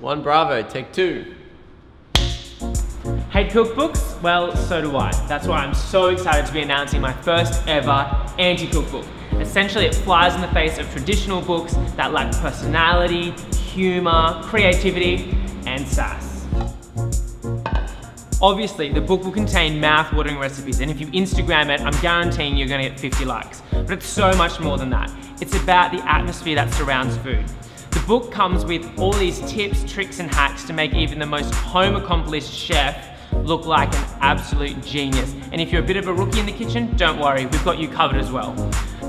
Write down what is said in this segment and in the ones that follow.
One Bravo, take two. Hate cookbooks? Well, so do I. That's why I'm so excited to be announcing my first ever anti-cookbook. Essentially, it flies in the face of traditional books that lack personality, humor, creativity, and sass. Obviously, the book will contain mouth-watering recipes, and if you Instagram it, I'm guaranteeing you're gonna get 50 likes. But it's so much more than that. It's about the atmosphere that surrounds food. The book comes with all these tips, tricks, and hacks to make even the most home-accomplished chef look like an absolute genius. And if you're a bit of a rookie in the kitchen, don't worry, we've got you covered as well.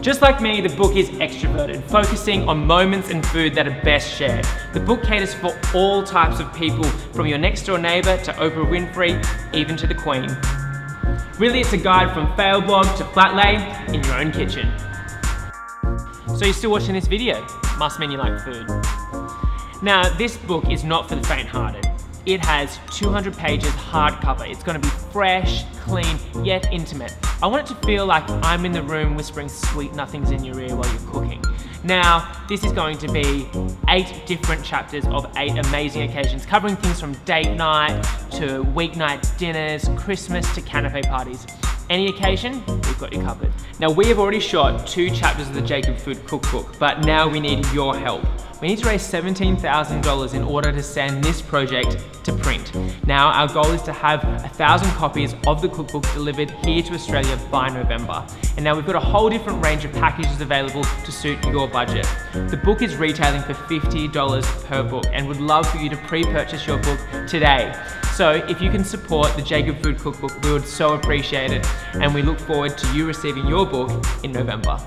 Just like me, the book is extroverted, focusing on moments and food that are best shared. The book caters for all types of people, from your next door neighbor to Oprah Winfrey, even to the Queen. Really, it's a guide from fail blog to flat lay in your own kitchen. So you're still watching this video? Must mean you like food. Now, this book is not for the faint-hearted. It has 200 pages hardcover. It's gonna be fresh, clean, yet intimate. I want it to feel like I'm in the room whispering sweet nothings in your ear while you're cooking. Now, this is going to be eight different chapters of eight amazing occasions, covering things from date night to weeknight dinners, Christmas to canapé parties. Any occasion, we've got you covered. Now, we have already shot two chapters of the Jacob Food Cookbook, but now we need your help. We need to raise $17,000 in order to send this project to print. Now, our goal is to have a thousand copies of the cookbook delivered here to Australia by November. And now we've got a whole different range of packages available to suit your budget. The book is retailing for $50 per book and would love for you to pre-purchase your book today. So if you can support the Jacob Food Cookbook, we would so appreciate it. And we look forward to you receiving your book in November.